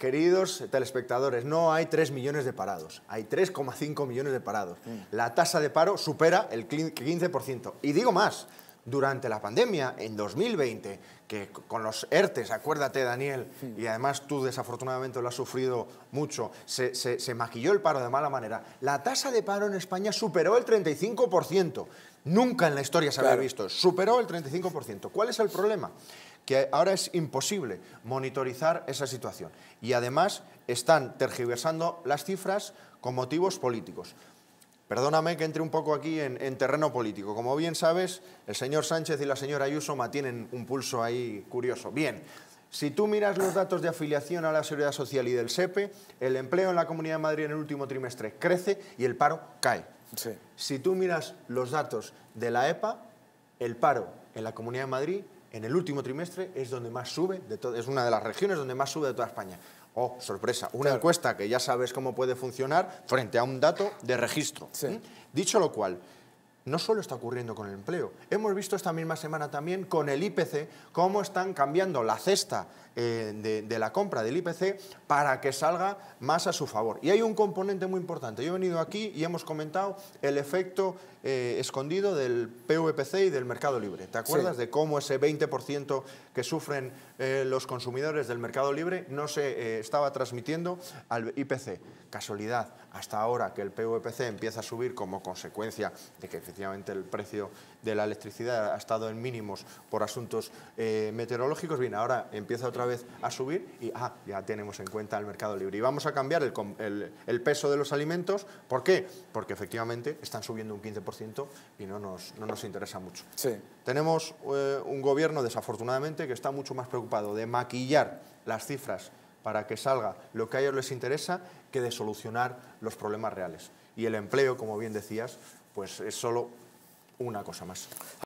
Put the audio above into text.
queridos telespectadores, no hay 3 millones de parados, hay 3,5 millones de parados. La tasa de paro supera el 15%. Y digo más, durante la pandemia, en 2020, que con los ERTES, acuérdate Daniel, y además tú desafortunadamente lo has sufrido mucho, se, se maquilló el paro de mala manera, la tasa de paro en España superó el 35%. Nunca en la historia se había visto, superó el 35%. ¿Cuál es el problema? Que ahora es imposible monitorizar esa situación. Y además están tergiversando las cifras con motivos políticos. Perdóname que entre un poco aquí en, terreno político. Como bien sabes, el señor Sánchez y la señora Ayuso mantienen un pulso ahí curioso. Bien, si tú miras los datos de afiliación a la Seguridad Social y del SEPE, el empleo en la Comunidad de Madrid en el último trimestre crece y el paro cae. Si tú miras los datos de la EPA, el paro en la Comunidad de Madrid en el último trimestre es donde más sube, de es una de las regiones donde más sube de toda España. Oh, sorpresa, una encuesta que ya sabes cómo puede funcionar frente a un dato de registro. ¿Mm? Dicho lo cual, no solo está ocurriendo con el empleo, hemos visto esta misma semana también con el IPC cómo están cambiando la cesta eh, de, la compra del IPC para que salga más a su favor. Y hay un componente muy importante. Yo he venido aquí y hemos comentado el efecto eh, escondido del PVPC y del mercado libre. ¿Te acuerdas de cómo ese 20% que sufren eh, los consumidores del mercado libre no se estaba transmitiendo al IPC? Casualidad, hasta ahora que el PVPC empieza a subir como consecuencia de que efectivamente el precio de la electricidad ha estado en mínimos por asuntos meteorológicos, bien, ahora empieza otra vez a subir y ah, ya tenemos en cuenta el mercado libre. Y vamos a cambiar el, peso de los alimentos. ¿Por qué? Porque efectivamente están subiendo un 15% y no nos, no nos interesa mucho. Sí. Tenemos eh, un gobierno, desafortunadamente, que está mucho más preocupado de maquillar las cifras para que salga lo que a ellos les interesa que de solucionar los problemas reales. Y el empleo, como bien decías, pues es solo una cosa más.